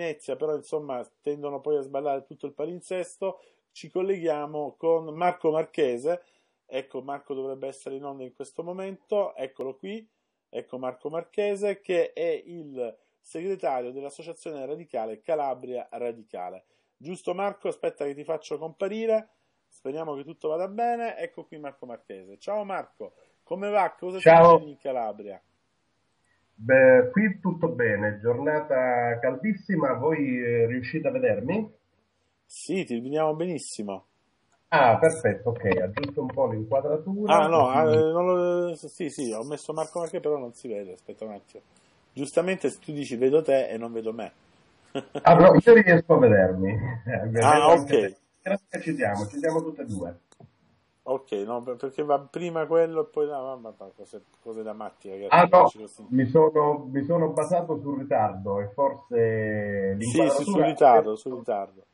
Venezia, però insomma tendono poi a sballare tutto il palinsesto, ci colleghiamo con Marco Marchese. Ecco, Marco dovrebbe essere in onda in questo momento, eccolo qui, ecco Marco Marchese che è il segretario dell'Associazione Radicale Calabria Radicale. Giusto Marco, aspetta che ti faccio comparire, speriamo che tutto vada bene, ecco qui Marco Marchese. Ciao Marco, come va? Cosa Ciao. in Calabria? Beh, qui tutto bene, giornata caldissima, voi eh, riuscite a vedermi? Sì, ti vediamo benissimo. Ah, perfetto, ok, aggiusto un po' l'inquadratura. Ah no, così- eh, non lo- sì, sì, ho messo Marco Marchese, però non si vede, aspetta un attimo. Giustamente tu dici vedo te e non vedo me. Ah, no, io riesco a vedermi. Eh, vedo Ah, anche ok. te. Grazie ci siamo, ci siamo tutte e due. Ok, no, per- perché va prima quello e poi no, ma, ma- ma cose, cose da matti, ragazzi. Ah no, mi sono, mi sono basato sul ritardo e forse Sì, sì, sul ritardo, sul ritardo.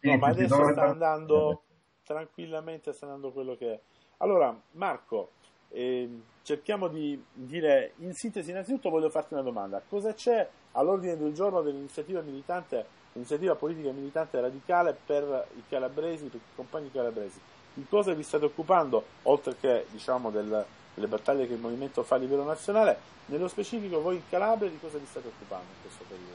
Sì, No, ma adesso sta essere- andando tranquillamente, sta andando quello che è. Allora, Marco, ehm, cerchiamo di dire in sintesi, innanzitutto voglio farti una domanda. Cosa c'è all'ordine del giorno dell'iniziativa militante, l'iniziativa politica militante radicale per i calabresi, per i compagni calabresi? Di cosa vi state occupando, oltre che diciamo del- delle battaglie che il movimento fa a livello nazionale? Nello specifico voi in Calabria di cosa vi state occupando in questo periodo?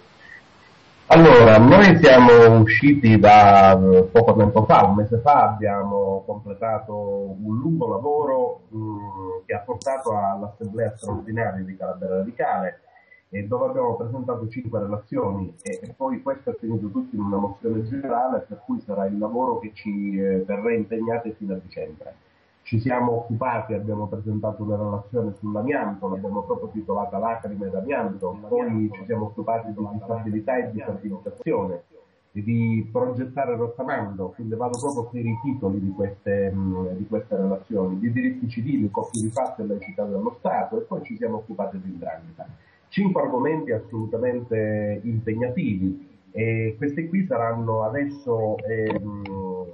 Allora, noi siamo usciti da eh, poco tempo fa, un mese fa, abbiamo completato un lungo lavoro mh, che ha portato all'assemblea straordinaria di Calabria Radicale e dove abbiamo presentato cinque relazioni e, e poi questo è finito tutto in una mozione generale per cui sarà il lavoro che ci eh, terrà impegnati fino a dicembre. Ci siamo occupati, abbiamo presentato una relazione sull'amianto, l'abbiamo proprio titolata Lacrime d'amianto, poi ci siamo occupati di disabilità e disabilitazione, e di progettare rottamando, quindi vado proprio per i titoli di queste, mh, di queste relazioni, di diritti civili, coppie di fatto e laicità dello Stato e poi ci siamo occupati di indrangheta. Cinque argomenti assolutamente impegnativi e questi qui saranno adesso ehm,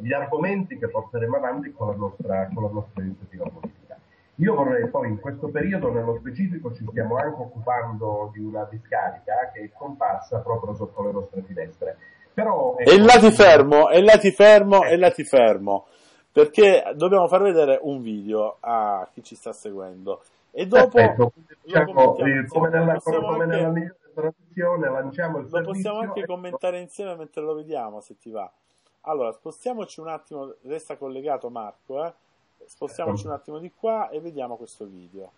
gli argomenti che porteremo avanti con la nostra, con la nostra iniziativa politica. Io vorrei poi in questo periodo, nello specifico, ci stiamo anche occupando di una discarica che è scomparsa proprio sotto le nostre finestre. Però, ecco, E là ti fermo, e là ti fermo, e là ti fermo. Perché dobbiamo far vedere un video a chi ci sta seguendo. E dopo lo diciamo, eh, come nella, come nella migliore tradizione lanciamo il Lo possiamo anche e- commentare insieme mentre lo vediamo, se ti va. Allora, spostiamoci un attimo, resta collegato Marco, eh? spostiamoci un attimo di qua e vediamo questo video.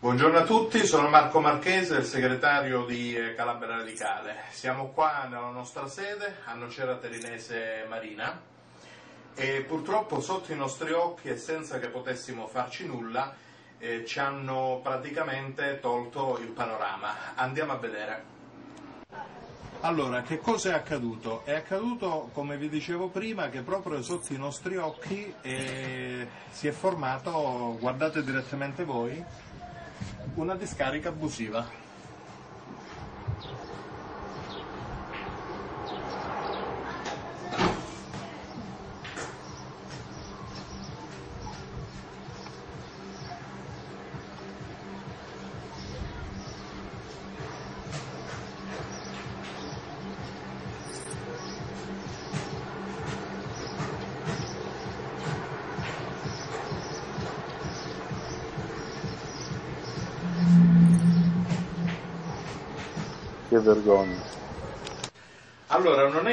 Buongiorno a tutti, sono Marco Marchese, il segretario di eh, Calabria Radicale. Siamo qua nella nostra sede a Nocera Terinese Marina e purtroppo sotto i nostri occhi e senza che potessimo farci nulla eh, ci hanno praticamente tolto il panorama. Andiamo a vedere. Allora, che cosa è accaduto? È accaduto, come vi dicevo prima, che proprio sotto i nostri occhi eh, si è formato, guardate direttamente voi, una discarica abusiva.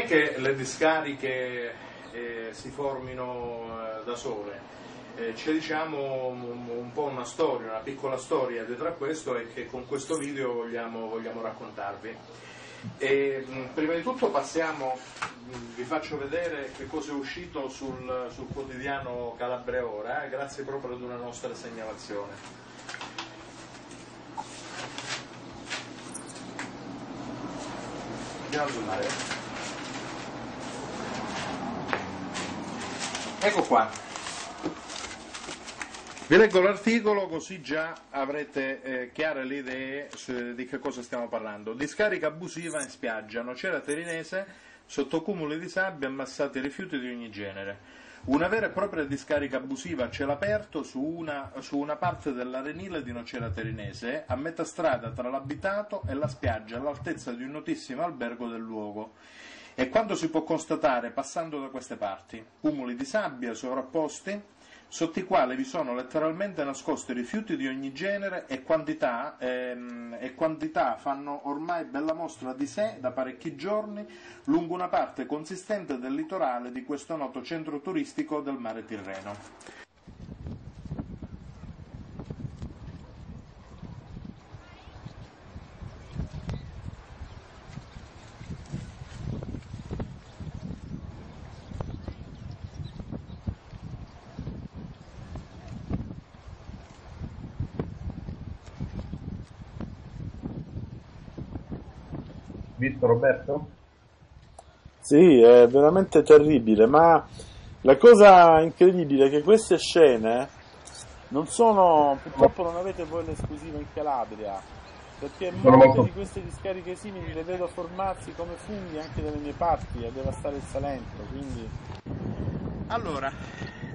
Che le discariche eh, si formino eh, da sole, Eh, c'è diciamo un, un po' una storia, una piccola storia dietro a questo e che con questo video vogliamo, vogliamo raccontarvi. E, mh, prima di tutto passiamo, mh, vi faccio vedere che cosa è uscito sul, sul quotidiano Calabria Ora, eh, grazie proprio ad una nostra segnalazione. Andiamo a zoomare. Ecco qua. Vi leggo l'articolo così già avrete eh, chiare le idee su- di che cosa stiamo parlando. Discarica abusiva in spiaggia, Nocera Terinese, sotto cumuli di sabbia ammassati rifiuti di ogni genere. Una vera e propria discarica abusiva a cielo aperto su una, su una parte dell'arenile di Nocera Terinese, a metà strada tra l'abitato e la spiaggia, all'altezza di un notissimo albergo del luogo. E quanto si può constatare passando da queste parti? Cumuli di sabbia sovrapposti, sotto i quali vi sono letteralmente nascosti rifiuti di ogni genere e quantità, ehm, e quantità fanno ormai bella mostra di sé da parecchi giorni lungo una parte consistente del litorale di questo noto centro turistico del mare Tirreno. Roberto? Sì, è veramente terribile, ma la cosa incredibile è che queste scene non sono, purtroppo non avete voi l'esclusiva in Calabria, perché molte di queste discariche simili le vedo formarsi come funghi anche dalle mie parti a devastare il Salento, quindi... Allora,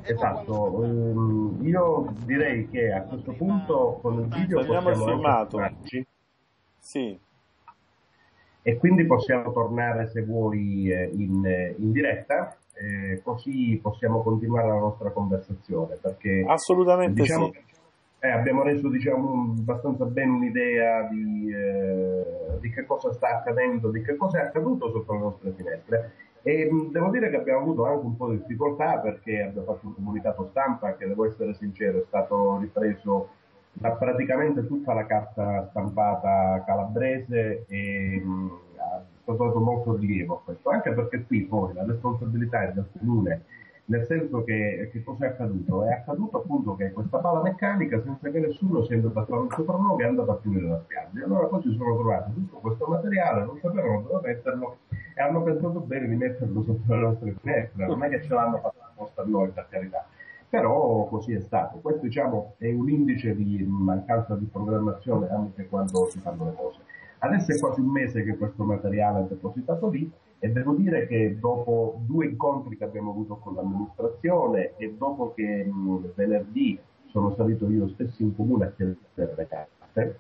esatto, um, io direi che a questo punto con il video Abbiamo possiamo filmato. Sì e quindi possiamo tornare se vuoi eh, in, eh, in diretta eh, così possiamo continuare la nostra conversazione perché assolutamente diciamo, sì. eh, abbiamo reso diciamo, abbastanza bene un'idea di, eh, di, che cosa sta accadendo di che cosa è accaduto sotto le nostre finestre e mh, devo dire che abbiamo avuto anche un po' di difficoltà perché abbiamo fatto un comunicato stampa che devo essere sincero è stato ripreso da praticamente tutta la carta stampata calabrese e mh, ha dato molto rilievo a questo, anche perché qui poi la responsabilità è del comune, nel senso che, che cosa è accaduto? È accaduto appunto che questa pala meccanica, senza che nessuno sia andato un soprannome, è andata a chiudere la spiaggia. Allora poi si sono trovati tutto questo materiale, non sapevano dove metterlo e hanno pensato bene di metterlo sotto le nostre finestre, non è che ce l'hanno fatto apposta a noi, per carità però così è stato. Questo diciamo, è un indice di mancanza di programmazione anche quando si fanno le cose. Adesso è quasi un mese che questo materiale è depositato lì e devo dire che dopo due incontri che abbiamo avuto con l'amministrazione e dopo che mh, venerdì sono salito io stesso in comune a chiedere le carte,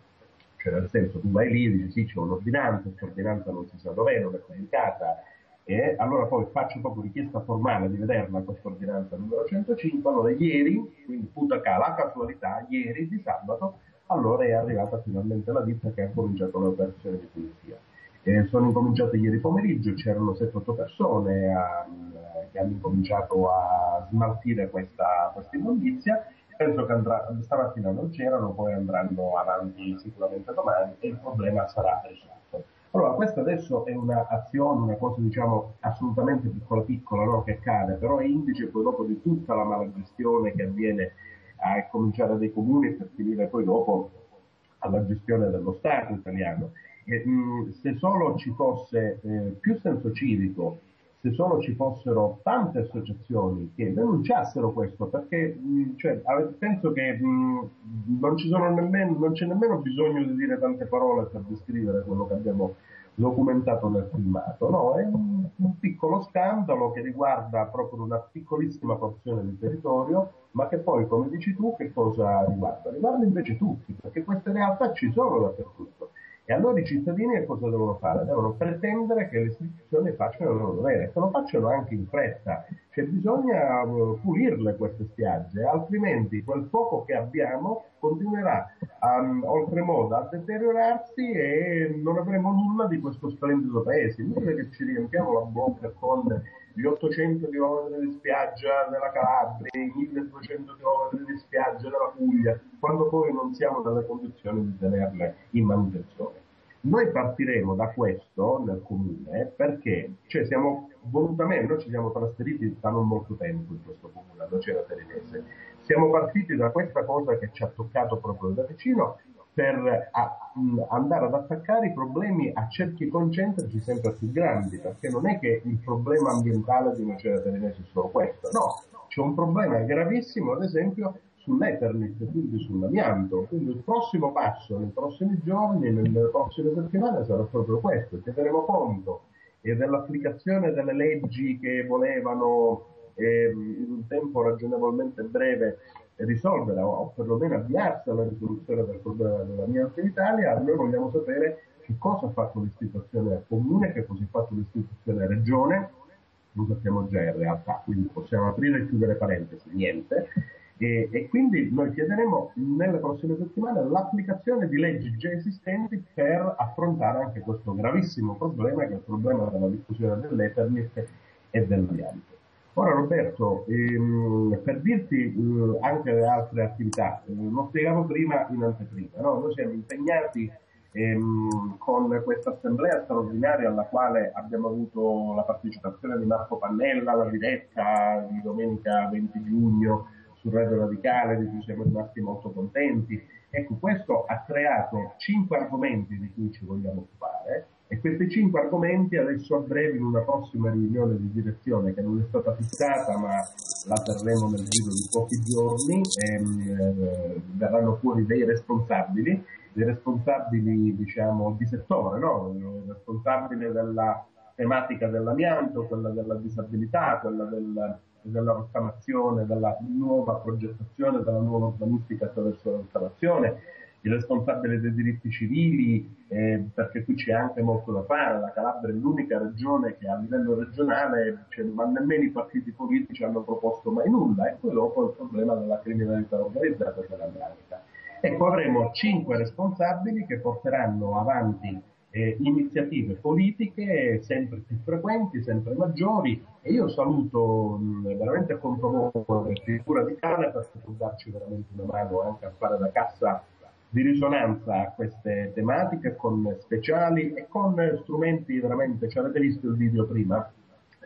cioè nel senso tu vai lì e dici sì c'è un'ordinanza, questa ordinanza non si sa dov'è, non è pubblicata, e allora poi faccio proprio richiesta formale di vederla questa ordinanza numero 105, allora ieri, quindi puta la casualità, ieri di sabato, allora è arrivata finalmente la ditta che ha cominciato le operazioni di pulizia. E sono incominciate ieri pomeriggio, c'erano 7-8 persone a, che hanno incominciato a smaltire questa, questa immondizia, penso che andrà, stamattina non c'erano, poi andranno avanti sicuramente domani e il problema sarà risolto. Allora, questa adesso è un'azione, una cosa diciamo assolutamente piccola piccola no? che accade, però è indice poi dopo di tutta la malagestione che avviene a cominciare dai comuni e per finire poi dopo alla gestione dello Stato italiano. E, mh, se solo ci fosse eh, più senso civico, se solo ci fossero tante associazioni che denunciassero questo, perché cioè, penso che mh, non, nemmeno, non, c'è nemmeno bisogno di dire tante parole per descrivere quello che abbiamo documentato nel filmato, no? È un, un piccolo scandalo che riguarda proprio una piccolissima porzione del territorio, ma che poi, come dici tu, che cosa riguarda? Riguarda invece tutti, perché queste realtà ci sono dappertutto. E allora i cittadini cosa devono fare? Devono pretendere che le istituzioni facciano il loro dovere, che lo facciano anche in fretta. Cioè bisogna uh, pulirle queste spiagge, altrimenti quel poco che abbiamo continuerà um, oltremodo a deteriorarsi e non avremo nulla di questo splendido paese. Inutile che ci riempiamo la bocca con gli 800 km di spiaggia della Calabria, i 1200 km di spiaggia della Puglia, quando poi non siamo nelle condizioni di tenerle in manutenzione. Noi partiremo da questo nel comune perché cioè siamo volutamente, noi ci siamo trasferiti da non molto tempo in questo comune, a Nocera Terenese. Siamo partiti da questa cosa che ci ha toccato proprio da vicino per a, mh, andare ad attaccare i problemi a cerchi concentrici sempre più grandi, perché non è che il problema ambientale di Nocera Terenese è solo questo, no, c'è un problema gravissimo, ad esempio, sull'Eternit, quindi sull'amianto. Quindi il prossimo passo nei prossimi giorni, nelle prossime settimane sarà proprio questo, terremo conto e dell'applicazione delle leggi che volevano eh, in un tempo ragionevolmente breve risolvere o perlomeno avviarsi alla risoluzione del problema della mia Italia, noi vogliamo sapere che cosa ha fatto l'istituzione comune, che cosa ha fatto l'istituzione regione, lo sappiamo già in realtà, quindi possiamo aprire e chiudere parentesi, niente. E, e, quindi noi chiederemo nelle prossime settimane l'applicazione di leggi già esistenti per affrontare anche questo gravissimo problema che è il problema della diffusione dell'Ethernet e dell'amianto. Ora Roberto, ehm, per dirti eh, anche le altre attività, eh, lo spiegavo prima in anteprima, no? noi siamo impegnati ehm, con questa assemblea straordinaria alla quale abbiamo avuto la partecipazione di Marco Pannella, la diretta di domenica 20 giugno sul Radio Radicale, di cui siamo rimasti molto contenti. Ecco, questo ha creato cinque argomenti di cui ci vogliamo occupare e questi cinque argomenti adesso a breve in una prossima riunione di direzione che non è stata fissata ma la terremo nel giro di pochi giorni, ehm, eh, verranno fuori dei responsabili dei responsabili diciamo, di settore, no? il responsabile della tematica dell'amianto, quella della disabilità, quella del, della rottamazione, della nuova progettazione, della nuova urbanistica attraverso la rottamazione, il responsabile dei diritti civili, eh, perché qui c'è anche molto da fare, la Calabria è l'unica regione che a livello regionale, cioè, ma nemmeno i partiti politici hanno proposto mai nulla, e poi dopo il problema della criminalità organizzata della gravità. Ecco, avremo cinque responsabili che porteranno avanti eh, iniziative politiche sempre più frequenti, sempre maggiori e io saluto mh, veramente con favore il figura di Cane perché può darci veramente una mano anche a fare la cassa di risonanza a queste tematiche con speciali e con strumenti veramente, ci avete visto il video prima,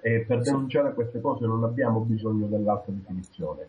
eh, per denunciare queste cose non abbiamo bisogno dell'alta definizione.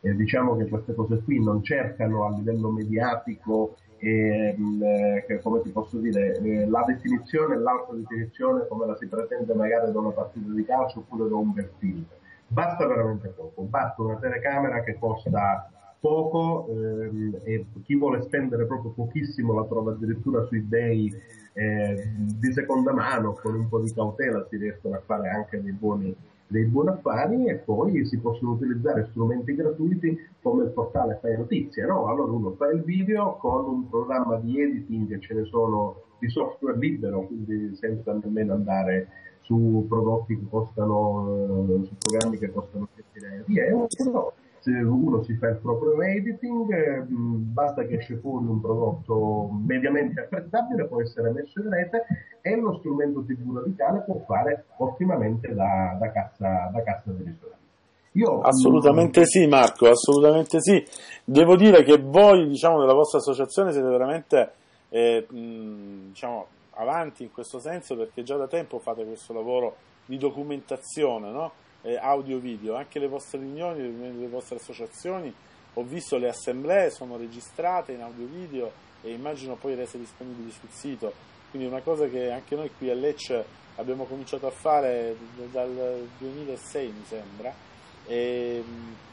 Eh, diciamo che queste cose qui non cercano a livello mediatico ehm, eh, che, come ti posso dire, eh, la definizione e l'altra definizione come la si pretende magari da una partita di calcio oppure da un bel film. Basta veramente poco, basta una telecamera che costa poco ehm, e chi vuole spendere proprio pochissimo la trova addirittura su eBay eh, di seconda mano, con un po' di cautela si riescono a fare anche dei buoni dei buoni affari e poi si possono utilizzare strumenti gratuiti come il portale Fai Notizie, no? Allora uno fa il video con un programma di editing, ce ne sono di software libero, quindi senza nemmeno andare su prodotti che costano, su programmi che costano centinaia di euro, uno si fa il proprio editing, mm, basta che esce fuori un prodotto mediamente apprezzabile, può essere messo in rete e lo strumento TV radicale può fare ottimamente da, da, cassa, da cassa di risonanza. Io, assolutamente mh, sì Marco, assolutamente sì. Devo dire che voi diciamo, nella vostra associazione siete veramente eh, mh, diciamo, avanti in questo senso perché già da tempo fate questo lavoro di documentazione, no? Eh, audio-video, anche le vostre riunioni, le riunioni delle vostre associazioni, ho visto le assemblee, sono registrate in audio-video e immagino poi rese disponibili sul sito, quindi una cosa che anche noi qui a Lecce abbiamo cominciato a fare dal 2006 mi sembra, e,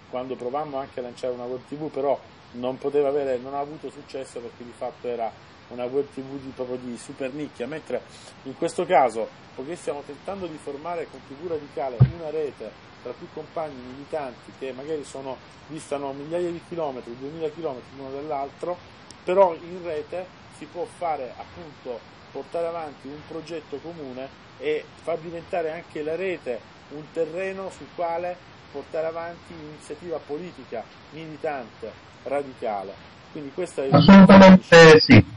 quando provammo anche a lanciare una web tv, però non avere, non ha avuto successo perché di fatto era una web tv di, proprio di super nicchia, mentre in questo caso, poiché stiamo tentando di formare con TV radicale una rete tra più compagni militanti che magari sono, distano migliaia di chilometri, 2000 chilometri l'uno dall'altro, però in rete si può fare appunto portare avanti un progetto comune e far diventare anche la rete un terreno sul quale portare avanti un'iniziativa politica, militante, radicale. Quindi questa è Assolutamente sì.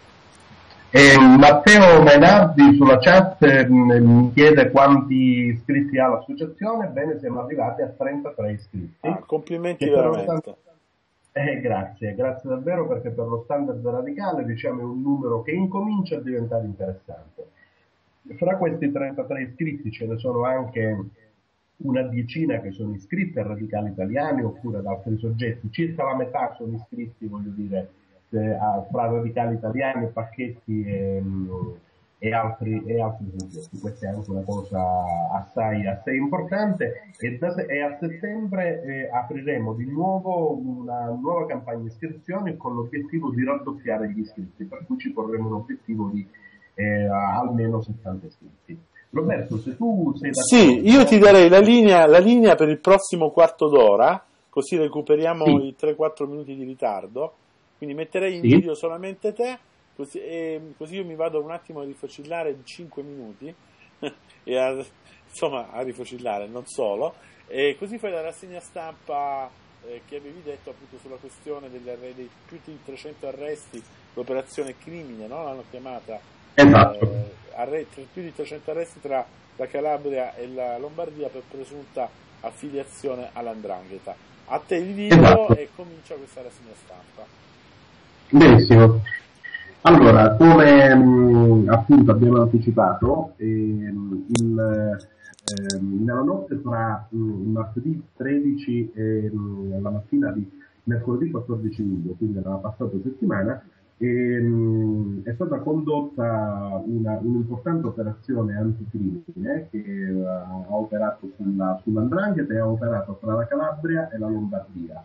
E Matteo Menardi sulla chat mm, mi chiede quanti iscritti ha l'associazione, bene siamo arrivati a 33 iscritti. Ah, complimenti veramente. Eh, grazie, grazie davvero perché per lo standard radicale diciamo è un numero che incomincia a diventare interessante. Fra questi 33 iscritti ce ne sono anche una decina che sono iscritti a radicali italiani oppure ad altri soggetti, circa la metà sono iscritti, voglio dire, eh, fra radicali italiani, pacchetti e, e, altri, e altri soggetti. Questa è anche una cosa assai, assai importante e, da, e a settembre eh, apriremo di nuovo una nuova campagna di iscrizioni con l'obiettivo di raddoppiare gli iscritti, per cui ci porremo un obiettivo di eh, almeno 70 iscritti. Roberto, se tu sei d'accordo... Sì, io ti darei la linea, la linea per il prossimo quarto d'ora, così recuperiamo sì. i 3-4 minuti di ritardo. Quindi metterei in sì. video solamente te, così, e, così, io mi vado un attimo a rifocillare di 5 minuti, e a, insomma a rifocillare, non solo, e così fai la rassegna stampa eh, che avevi detto appunto sulla questione degli arresti, dei più di 300 arresti, l'operazione crimine, no? l'hanno chiamata esatto. eh, arre- più di 300 arresti tra la Calabria e la Lombardia per presunta affiliazione all'andrangheta. A te il video esatto. e comincia questa rassegna stampa. Benissimo. Allora, come mh, mm, appunto abbiamo anticipato, ehm, il, ehm, nella notte tra mh, mm, martedì 13 e mh, la mattina di mercoledì 14 luglio, quindi nella passata settimana, ehm, è stata condotta una, un'importante operazione anticrimine che ha operato sulla, sull'Andrangheta e ha operato tra la Calabria e la Lombardia.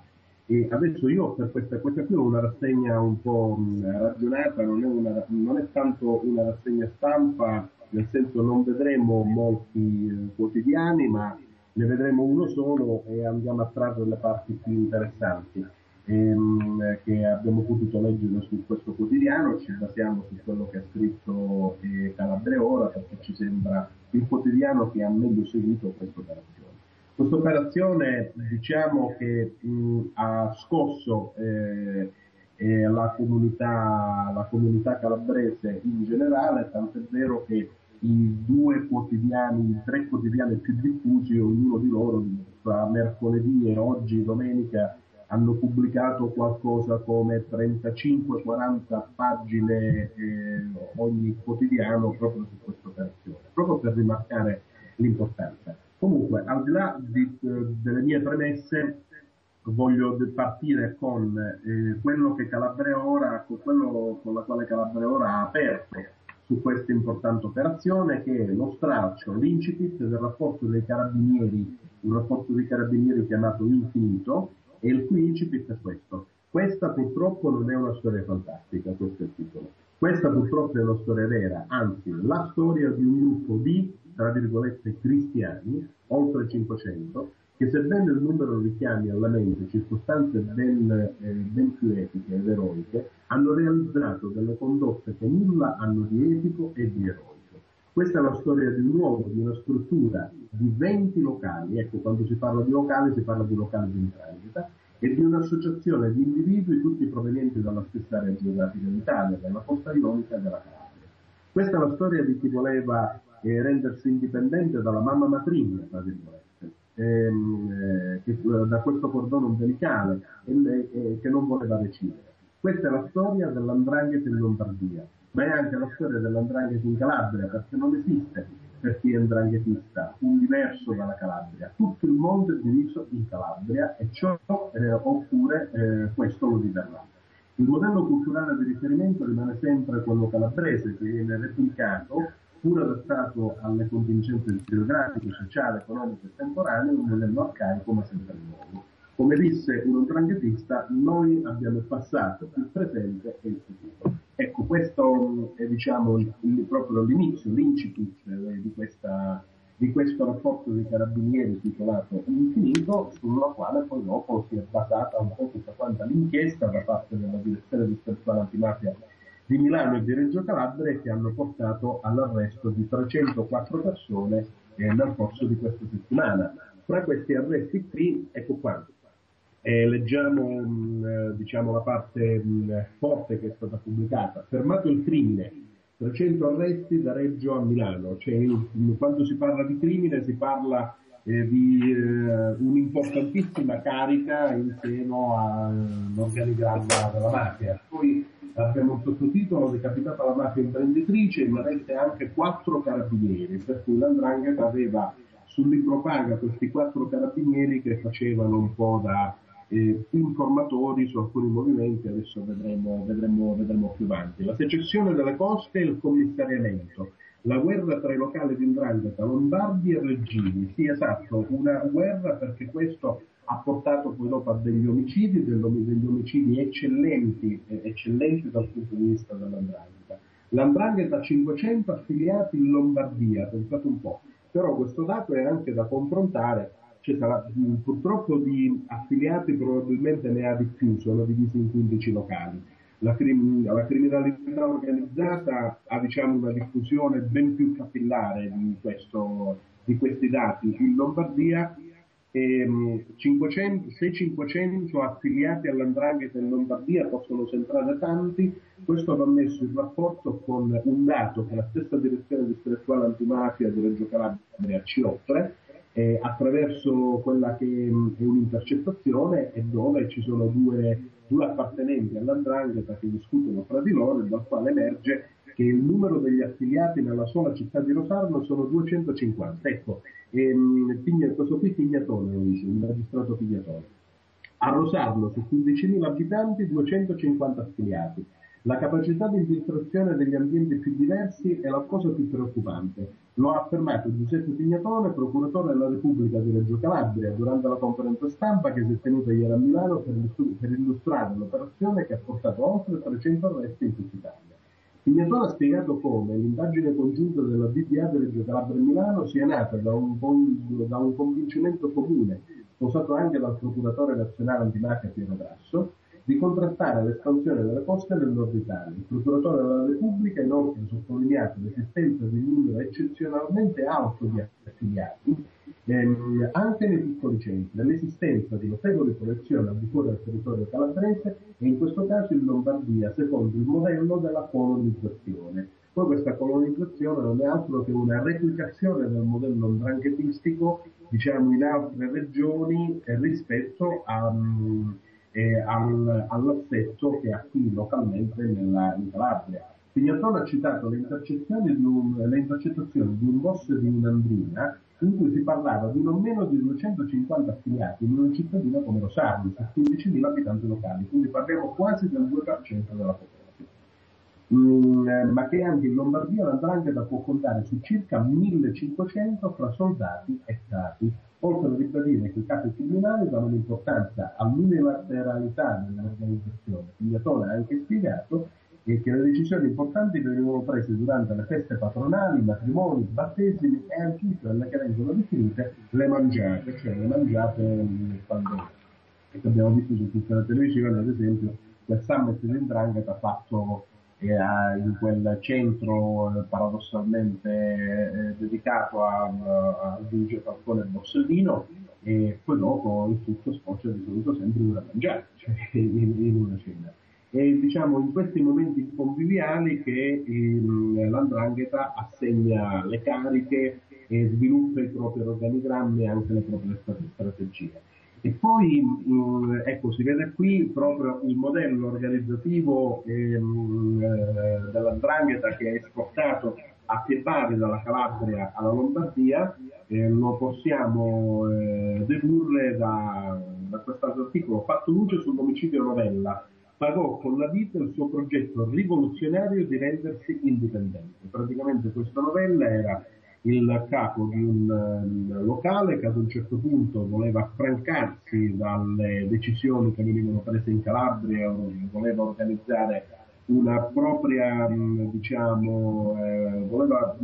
E adesso io per questa, questa qui ho una rassegna un po' ragionata, non è, una, non è tanto una rassegna stampa, nel senso non vedremo molti eh, quotidiani, ma ne vedremo uno solo e andiamo a trarre le parti più interessanti ehm, che abbiamo potuto leggere su questo quotidiano, ci basiamo su quello che ha scritto eh, Calabreora perché ci sembra il quotidiano che ha meglio seguito questa operazione. Questa operazione diciamo che mh, ha scosso eh, eh, la, comunità, la comunità calabrese in generale, tant'è vero che i due quotidiani, i tre quotidiani più diffusi, ognuno di loro tra mercoledì e oggi domenica hanno pubblicato qualcosa come 35-40 pagine eh, ogni quotidiano proprio su questa operazione, proprio per rimarcare l'importanza. Comunque, al di là di, eh, delle mie premesse, voglio partire con eh, quello che Calabreora, con quello con la quale Calabreora ha aperto su questa importante operazione, che è lo stralcio, l'incipit del rapporto dei carabinieri, un rapporto dei carabinieri chiamato Infinito, e il cui incipit è questo. Questa purtroppo non è una storia fantastica, questo è il titolo. Questa purtroppo è una storia vera, anzi la storia di un gruppo di, tra virgolette, cristiani, oltre 500, che sebbene il numero richiami alla mente circostanze ben, eh, ben più etiche ed eroiche, hanno realizzato delle condotte che nulla hanno di etico e di eroico. Questa è la storia di un uomo, di una struttura di 20 locali, ecco quando si parla di locali si parla di locali di transita, e di un'associazione di individui tutti provenienti dalla stessa area geografica d'Italia, dalla costa ionica e dalla Calabria. Questa è la storia di chi voleva eh, rendersi indipendente dalla mamma matrigna, tra virgolette, ehm, eh, eh, da questo cordone umbilicale e, e, che non voleva decidere. Questa è la storia dell'andrangheta in Lombardia, ma è anche la storia dell'andrangheta in Calabria, perché non esiste per chi è andranghetista un diverso dalla Calabria. Tutto il mondo è diviso in Calabria e ciò eh, oppure eh, questo lo diverrà. Il modello culturale di riferimento rimane sempre quello calabrese che viene replicato pur adattato alle contingenze geografiche, sociali, economiche e temporanee, un modello arcaico ma sempre nuovo. Come disse un andranghetista, noi abbiamo passato, il presente e il futuro. Ecco, questo è diciamo, il, proprio l'inizio, l'incipit eh, di, questa, di, questo rapporto dei carabinieri titolato Infinito, sulla quale poi dopo si è basata un po' tutta quanta l'inchiesta da parte della direzione distrettuale antimafia di Milano e di Reggio Calabria che hanno portato all'arresto di 304 persone eh, nel corso di questa settimana. Fra questi arresti qui, ecco qua, eh, leggiamo mh, eh, diciamo, la parte mh, forte che è stata pubblicata. Fermato il crimine, 300 arresti da Reggio a Milano. Cioè, mh, quando si parla di crimine si parla eh, di eh, un'importantissima carica in seno all'organigramma della mafia. Poi abbiamo un sottotitolo decapitata la mafia imprenditrice, ma reste anche quattro carabinieri, per cui l'Andrangheta aveva sul libro paga questi quattro carabinieri che facevano un po' da eh, informatori su alcuni movimenti, adesso vedremo, vedremo, vedremo più avanti. La secessione delle coste e il commissariamento, la guerra tra i locali di Indrangheta, Lombardi e Reggini, sì esatto, una guerra perché questo ha portato poi dopo a degli omicidi, degli omicidi eccellenti, eccellenti dal punto di vista dell'Andrangheta. L'Andrangheta ha 500 affiliati in Lombardia, pensate un po', però questo dato è anche da confrontare, cioè, sarà, purtroppo di affiliati probabilmente ne ha di più, sono divisi in 15 locali. La, crim- la criminalità organizzata ha diciamo, una diffusione ben più capillare di, questo, di questi dati. In Lombardia 500, se 500 affiliati all'Andrangheta in Lombardia possono sembrare tanti, questo va messo in rapporto con un dato che la stessa direzione distrettuale antimafia di Reggio Calabria ci offre eh, attraverso quella che è un'intercettazione e dove ci sono due, due appartenenti all'Andrangheta che discutono fra di loro e dal quale emerge che il numero degli affiliati nella sola città di Rosarno sono 250. Ecco, ehm, questo qui Pignatone, lo dice, il magistrato Pignatone. A Rosarno, su 15.000 abitanti, 250 affiliati. La capacità di infiltrazione degli ambienti più diversi è la cosa più preoccupante. Lo ha affermato Giuseppe Pignatone, procuratore della Repubblica di Reggio Calabria, durante la conferenza stampa che si è tenuta ieri a Milano per, illustrare l'operazione che ha portato oltre 300 arresti in tutta Italia. Pignatore ha spiegato come l'indagine congiunta della DPA di Reggio Calabria e Milano sia nata da un, da un convincimento comune, sposato anche dal procuratore nazionale antimafia Piero Grasso, di contrastare l'espansione delle coste nel nord Italia. Il procuratore della Repubblica ha inoltre sottolineato l'esistenza di un numero eccezionalmente alto di affiliati ehm, anche nei piccoli centri, l'esistenza di notevoli collezioni al di fuori del territorio calabrese e in questo caso in Lombardia, secondo il modello della colonizzazione. Poi questa colonizzazione non è altro che una replicazione del modello ndranghetistico, diciamo, in altre regioni rispetto a, eh, al, all'assetto che ha qui localmente nella, in Calabria. Pignatone ha citato le intercettazioni di un boss di un'andrina in cui si parlava di non meno di 250 affiliati in una cittadina come Rosarno, su 15.000 abitanti locali, quindi parliamo quasi del 2% della popolazione. Mm, eh, ma che anche in Lombardia l'andrangheta può contare su circa 1500 fra soldati e capi, oltre a ribadire che i capi criminali danno un'importanza all'unilateralità dell'organizzazione. Pigliatone ha anche spiegato e che le decisioni importanti venivano prese durante le feste patronali, matrimoni, battesimi e anche quelle che vengono definite le mangiate, cioè le mangiate quando abbiamo visto su tutte le televisioni, ad esempio, del summit dell'Indrangheta fatto eh, in quel centro eh, paradossalmente eh, dedicato al giudice Falcone Borsellino e poi dopo il tutto sfocia di solito sempre in una mangiata, cioè in, in una cena. È diciamo in questi momenti conviviali che il, l'andrangheta assegna le cariche e sviluppa i propri organigrammi e anche le proprie strategie. E poi mh, ecco, si vede qui proprio il modello organizzativo ehm, eh, dell'andrangheta che è esportato a pie dalla Calabria alla Lombardia, eh, lo possiamo eh, dedurre da, da quest'altro articolo, fatto luce sull'omicidio Novella, pagò con la vita il suo progetto rivoluzionario di rendersi indipendente. Praticamente questa novella era il capo di un um, locale che ad un certo punto voleva affrancarsi dalle decisioni che venivano prese in Calabria, voleva organizzare una propria, diciamo, eh, voleva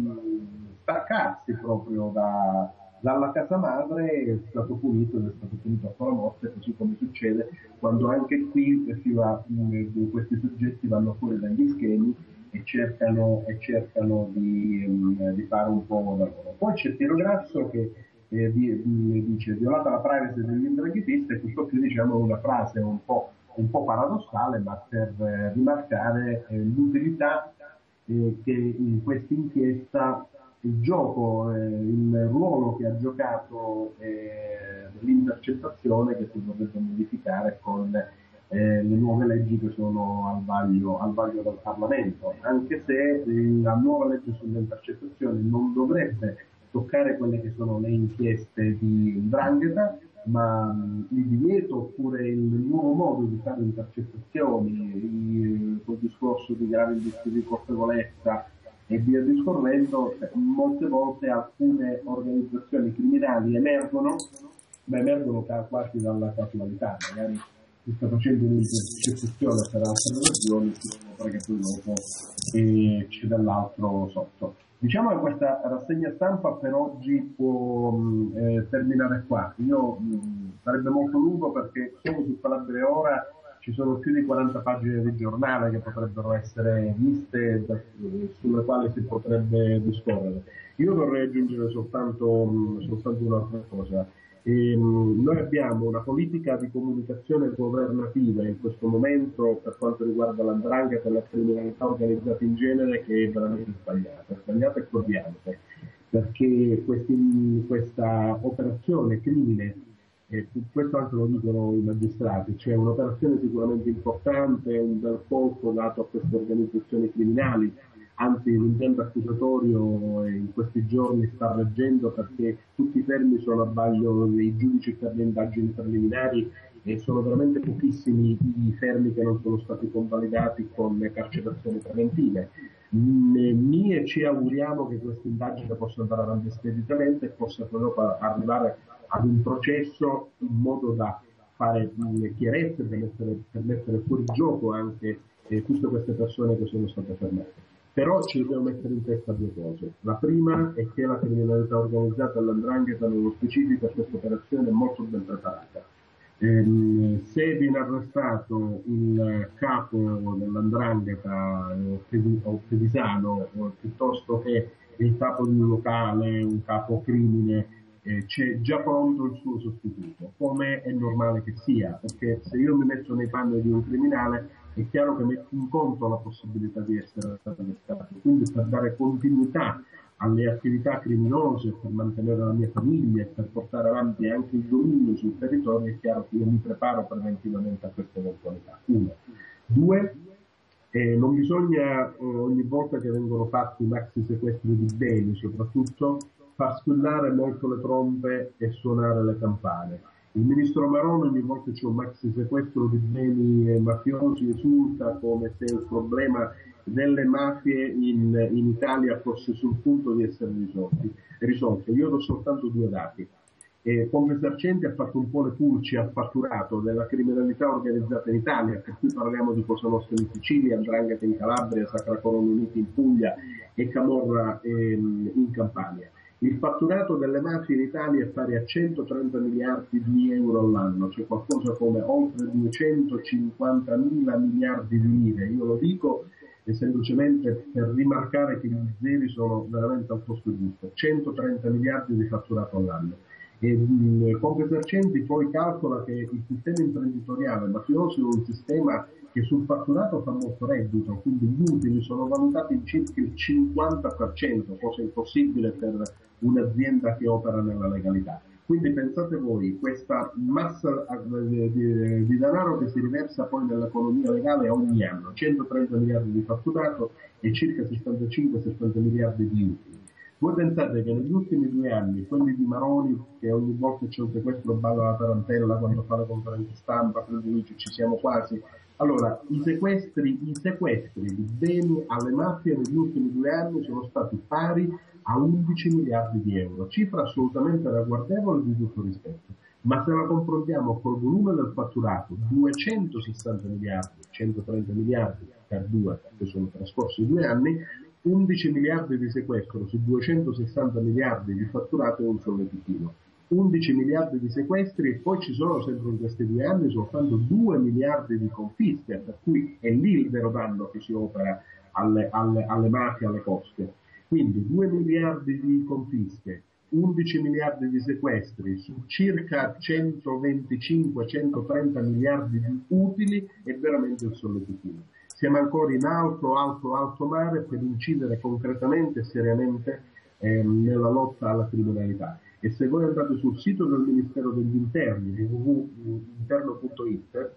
staccarsi proprio da, dalla casa madre è stato punito ed è stato punito con la morte, così come succede quando anche qui va, mm, questi soggetti vanno fuori dagli schemi e cercano, e cercano di, mm, di, fare un po' da loro. Poi c'è Piero Grasso che eh, dice violata la privacy degli indraghetisti e questo qui diciamo una frase un po', un po paradossale ma per eh, rimarcare eh, l'utilità eh, che in questa inchiesta il gioco, eh, il ruolo che ha giocato eh, l'intercettazione che si dovrebbe modificare con eh, le nuove leggi che sono al vaglio, al vaglio del Parlamento, anche se la nuova legge sulle intercettazioni non dovrebbe toccare quelle che sono le inchieste di Drangheta, ma il divieto oppure il nuovo modo di fare intercettazioni, il, il discorso di grave indizio di colpevolezza, e via discorrendo, cioè, molte volte alcune organizzazioni criminali emergono, ma emergono quasi dalla casualità, magari si sta facendo un'intercettazione per altre ragioni, perché poi dopo e c'è dall'altro sotto. Diciamo che questa rassegna stampa per oggi può eh, terminare qua. Io mh, sarebbe molto lungo perché solo su Calabria Ora ci sono più di 40 pagine di giornale che potrebbero essere viste, sulle quali si potrebbe discorrere. Io vorrei aggiungere soltanto, soltanto un'altra cosa. E, ehm, noi abbiamo una politica di comunicazione governativa in questo momento per quanto riguarda l'andrangheta e la criminalità organizzata in genere che è veramente sbagliata, sbagliata e cordiale, perché questi, questa operazione crimine, e questo anche lo dicono i magistrati, c'è un'operazione sicuramente importante, un bel colpo dato a queste organizzazioni criminali, anzi l'intento accusatorio in questi giorni sta reggendo perché tutti i fermi sono a vaglio dei giudici per le indagini preliminari e sono veramente pochissimi i fermi che non sono stati convalidati con le carcerazioni preventive. Noi ci auguriamo che questa indagine possa andare avanti speditamente e possa poi arrivare ad un processo in modo da fare chiarezza per mettere, per mettere fuori gioco anche eh, tutte queste persone che sono state fermate. Però ci dobbiamo mettere in testa due cose. La prima è che la criminalità organizzata e l'andrangheta nello specifico a questa operazione è molto ben preparata. Ehm, se viene arrestato il capo dell'andrangheta o Pevisano piuttosto che il capo di un locale, un capo crimine, eh, c'è già pronto il suo sostituto, come è normale che sia, perché se io mi metto nei panni di un criminale è chiaro che metto in conto la possibilità di essere arrestato, quindi per dare continuità alle attività criminose, per mantenere la mia famiglia e per portare avanti anche il dominio sul territorio, è chiaro che io mi preparo preventivamente a queste eventualità. Uno. Due, eh, non bisogna eh, ogni volta che vengono fatti maxi sequestri di beni, soprattutto, far squillare molto le trombe e suonare le campane il ministro Maroni ogni volta c'è un maxi sequestro di beni mafiosi esulta come se il problema delle mafie in, in Italia fosse sul punto di essere risolti, risolto. Io do soltanto due dati. Eh, Confesercenti ha fatto un po' le pulci al fatturato della criminalità organizzata in Italia, per cui parliamo di Cosa Nostra in Sicilia, Andrangheta in Calabria, Sacra Corona Uniti in Puglia e Camorra ehm, in Campania. Il fatturato delle mafie in Italia è pari a 130 miliardi di euro all'anno, cioè qualcosa come oltre 250 mila miliardi di lire. Io lo dico semplicemente per rimarcare che gli zeri sono veramente al posto giusto. 130 miliardi di fatturato all'anno. E mh, Confesercenti poi calcola che il sistema imprenditoriale mafioso è un sistema che sul fatturato fa molto reddito, quindi gli utili sono valutati in circa il 50%, cosa impossibile per un'azienda che opera nella legalità. Quindi pensate voi, questa massa di, di, denaro che si riversa poi nell'economia legale ogni anno, 130 miliardi di fatturato e circa 65-70 miliardi di utili. Voi pensate che negli ultimi due anni, quelli di Maroni, che ogni volta c'è un sequestro balla la tarantella quando fa la conferenza stampa, dice ci siamo quasi, allora, i sequestri, i sequestri di beni alle mafie negli ultimi due anni sono stati pari a 11 miliardi di euro, cifra assolutamente ragguardevole di tutto rispetto. Ma se la confrontiamo col volume del fatturato, 260 miliardi, 130 miliardi per due, che sono trascorsi due anni, 11 miliardi di sequestro su 260 miliardi di fatturato è un solletichino. 11 miliardi di sequestri e poi ci sono sempre in questi due anni soltanto 2 miliardi di confische, per cui è lì il vero danno che si opera alle, alle, alle mafie, alle cosche. Quindi 2 miliardi di confische, 11 miliardi di sequestri su circa 125-130 miliardi di utili è veramente il solletichino. Siamo ancora in alto, alto, alto mare per incidere concretamente e seriamente eh, nella lotta alla criminalità e se voi andate sul sito del Ministero degli Interni www.interno.it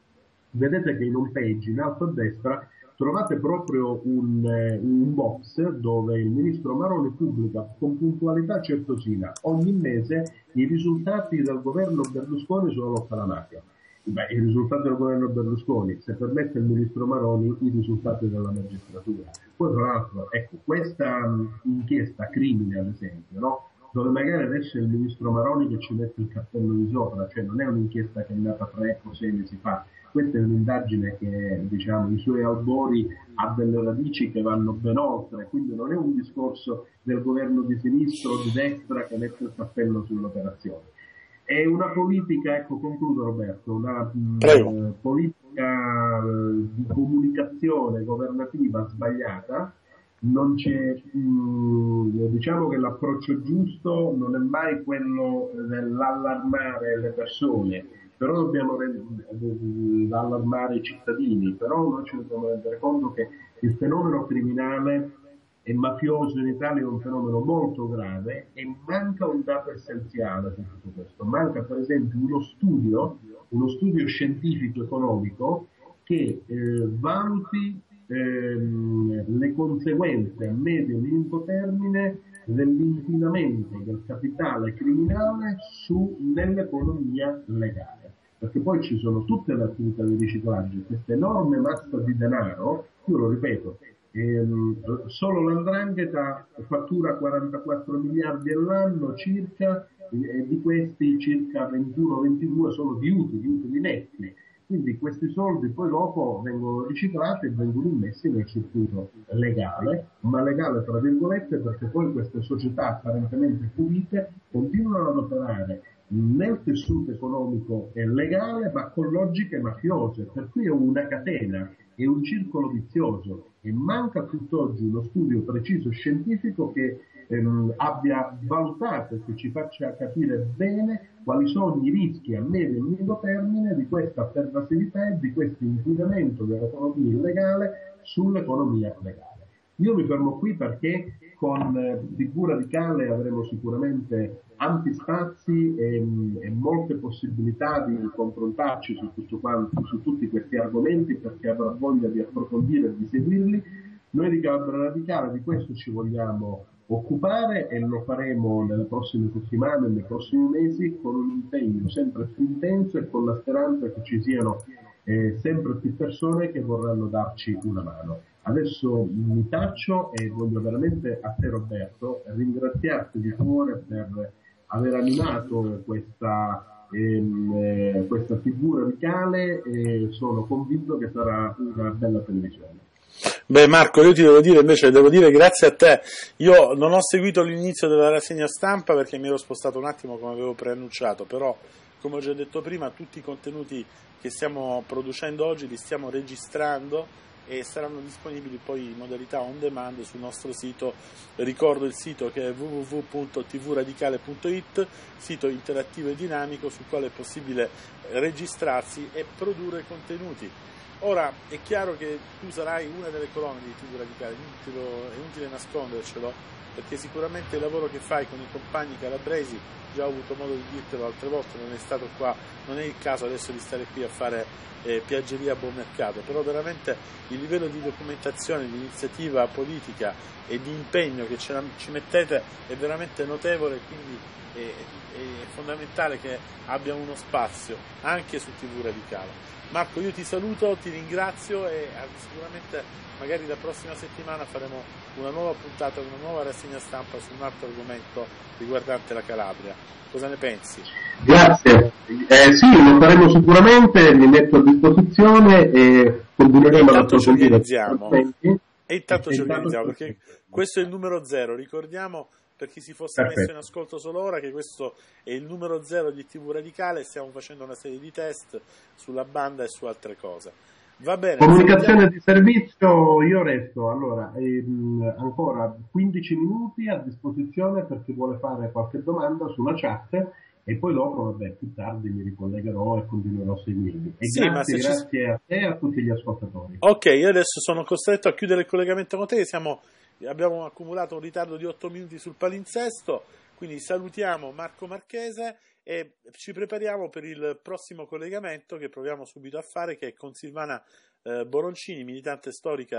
vedete che in home page in alto a destra trovate proprio un, eh, un, box dove il ministro Maroni pubblica con puntualità certosina ogni mese i risultati del governo Berlusconi sulla lotta alla mafia. Beh, i risultati del governo Berlusconi, se permette il ministro Maroni, i risultati della magistratura. Poi tra l'altro, ecco, questa um, inchiesta crimine, ad esempio, no? Dove magari adesso è il ministro Maroni che ci mette il cappello di sopra, cioè non è un'inchiesta che è nata tre o sei mesi fa, questa è un'indagine che diciamo, i suoi albori ha delle radici che vanno ben oltre, quindi non è un discorso del governo di sinistra o di destra che mette il cappello sull'operazione. È una politica, ecco concludo Roberto, una uh, politica uh, di comunicazione governativa sbagliata non c'è, mh, diciamo che l'approccio giusto non è mai quello dell'allarmare le persone, però dobbiamo allarmare i cittadini, però noi ci dobbiamo rendere conto che il fenomeno criminale e mafioso in Italia è un fenomeno molto grave e manca un dato essenziale su tutto questo. Manca per esempio uno studio, uno studio scientifico economico che eh, valuti ehm, le conseguenze a medio e lungo termine dell'inquinamento del capitale criminale su, nell'economia legale. Perché poi ci sono tutte le attività di riciclaggio, questa enorme massa di denaro, io lo ripeto, ehm, solo l'andrangheta fattura 44 miliardi all'anno circa, e di questi circa 21-22 sono di utili, utili netti quindi questi soldi poi dopo vengono riciclati e vengono immessi nel circuito legale, ma legale tra virgolette perché poi queste società apparentemente pulite continuano ad operare nel tessuto economico legale ma con logiche mafiose, per cui è una catena, è un circolo vizioso e manca tutt'oggi uno studio preciso scientifico che ehm, abbia valutato e che ci faccia capire bene quali sono i rischi a medio e lungo termine di questa pervasività e di questo inquinamento dell'economia illegale sull'economia legale. Io mi fermo qui perché con eh, TV Radicale avremo sicuramente ampi spazi e, e, molte possibilità di confrontarci su, quanto, su tutti questi argomenti perché avrà voglia di approfondire e di seguirli. Noi di Calabria Radicale di questo ci vogliamo occupare e lo faremo nelle prossime settimane, nei prossimi mesi con un impegno sempre più intenso e con la speranza che ci siano eh, sempre più persone che vorranno darci una mano. Adesso mi taccio e voglio veramente a te Roberto ringraziarti di cuore per aver animato questa, ehm, eh, questa figura radicale e sono convinto che sarà una bella televisione. Beh Marco, io ti devo dire invece, devo dire grazie a te, io non ho seguito l'inizio della rassegna stampa perché mi ero spostato un attimo come avevo preannunciato, però come ho già detto prima tutti i contenuti che stiamo producendo oggi li stiamo registrando e saranno disponibili poi in modalità on demand sul nostro sito, ricordo il sito che è www.tvradicale.it, sito interattivo e dinamico sul quale è possibile registrarsi e produrre contenuti Ora è chiaro che tu sarai una delle colonne di TV Radicale, è inutile nascondercelo, perché sicuramente il lavoro che fai con i compagni calabresi, già ho avuto modo di dirtelo altre volte, non è stato qua, non è il caso adesso di stare qui a fare eh, piaggeria a buon mercato, però veramente il livello di documentazione, di iniziativa politica e di impegno che ci mettete è veramente notevole, quindi è, è fondamentale che abbia uno spazio anche su TV Radicale. Marco, io ti saluto, ti ringrazio e eh, sicuramente magari la prossima settimana faremo una nuova puntata, una nuova rassegna stampa su un altro argomento riguardante la Calabria. Cosa ne pensi? Grazie. Eh, sì, lo faremo sicuramente, mi metto a disposizione e continueremo ad approfondire. E intanto ci organizziamo perché questo è il numero zero, ricordiamo per chi si fosse Perfetto. messo in ascolto solo ora che questo è il numero zero di TV Radicale, stiamo facendo una serie di test sulla banda e su altre cose. Va bene. Comunicazione di servizio, io resto allora ehm, ancora 15 minuti a disposizione per chi vuole fare qualche domanda sulla chat e poi dopo, vabbè, più tardi mi ricollegherò e continuerò a seguirvi. E sì, grazie, grazie ci... a te e a tutti gli ascoltatori. Ok, io adesso sono costretto a chiudere il collegamento con te, siamo abbiamo accumulato un ritardo di 8 minuti sul palinsesto, quindi salutiamo Marco Marchese e ci prepariamo per il prossimo collegamento che proviamo subito a fare, che è con Silvana eh, Boroncini, militante storica